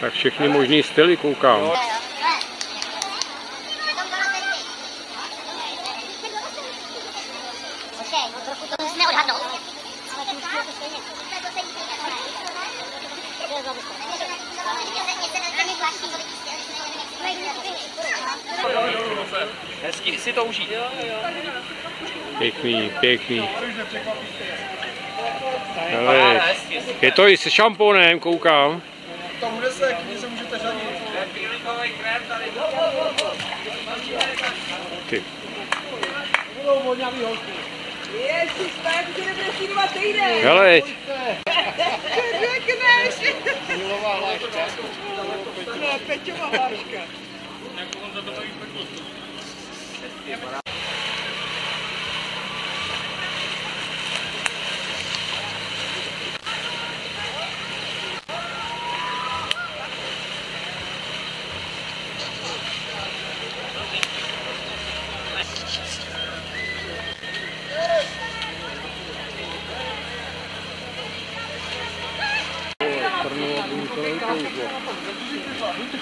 Tak všechny možný styly koukám. Hezky si to užít. Pěkný, pěkný. Hele, je to i s šampónem, koukám. Tam bude se, klidně se můžete řadit. Ty. Budou voňavý holky. Ježiš, tak to nebude si dva týdny. Hele, Řekneš. Milová hláška. Ne, Peťová hláška.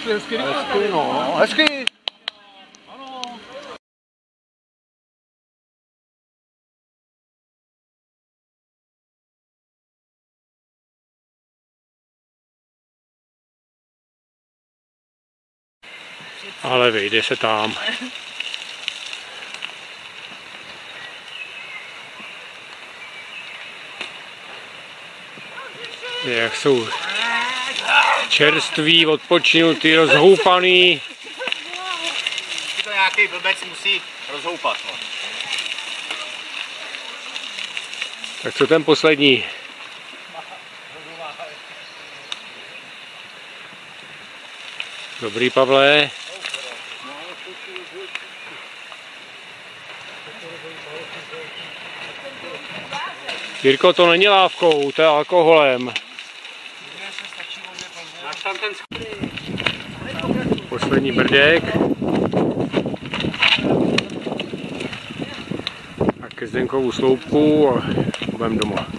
Hezky, no. Hezky. ale vejde se tam. Jak jsou čerství, odpočinutý, rozhoupaný. To nějaký blbec musí rozhoupat. No. Tak co ten poslední? Dobrý, Pavle. Jirko, to není lávkou, to je alkoholem. Poslední brdek. A ke Zdenkovu sloupku a budeme doma.